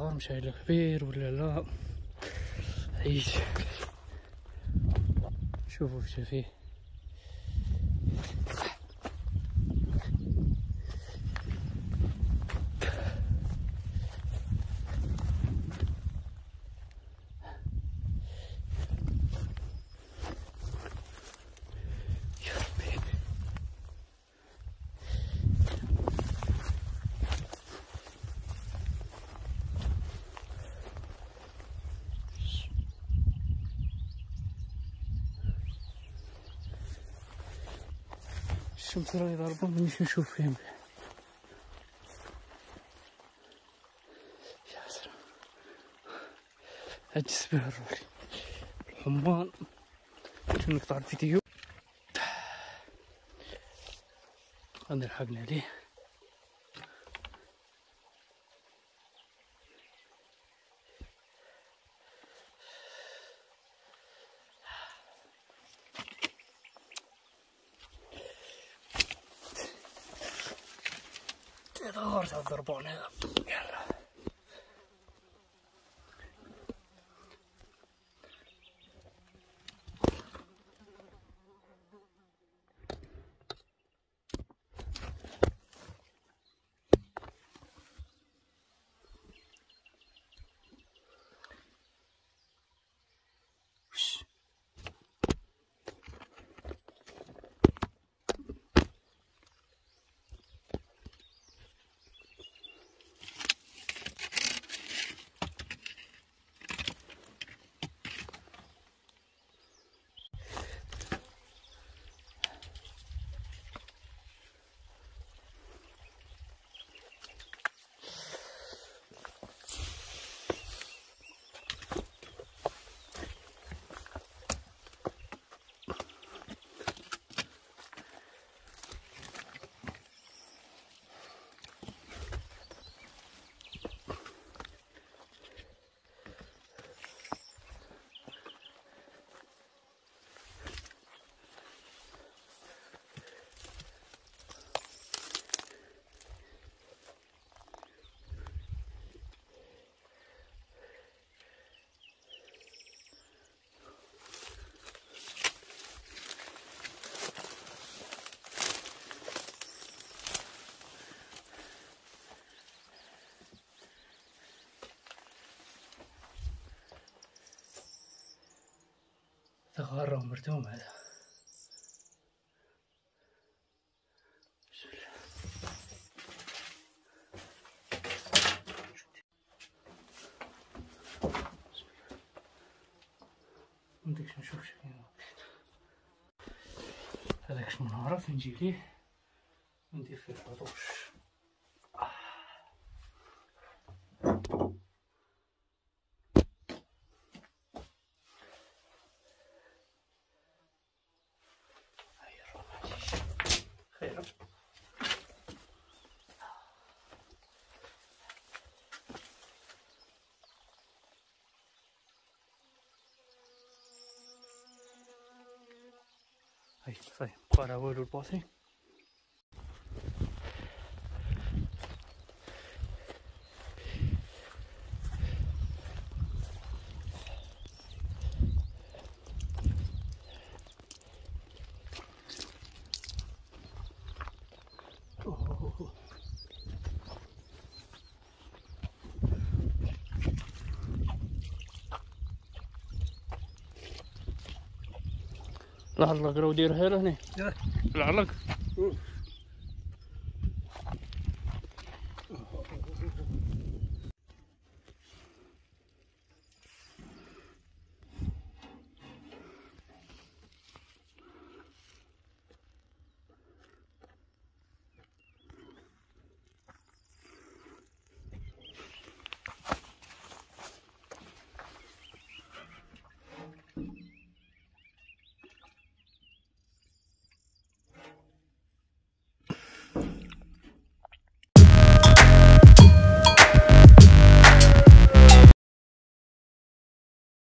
الغار مشعل كبير ولا لا. عيش شوفوا فشا فيه. الشمس راهي ضاربة مانيش نشوف فيهم يا سلام هاد السبيل الروحي الحمان شنو نقطع الفيديو غادي لحقنا عليه tenedor, San Sorbona. Mierda. ثغرة ومرتوم هذا. مندكش نشوف شكين هذاك من عرف نجي ليه؟ وندير فيه العطوش ahí, ahí, para volver por así. العلق لو دير هنا هنا العلق